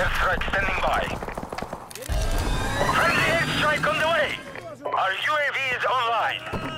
Airstrike standing by. Friendly airstrike on the way. Our UAV is online.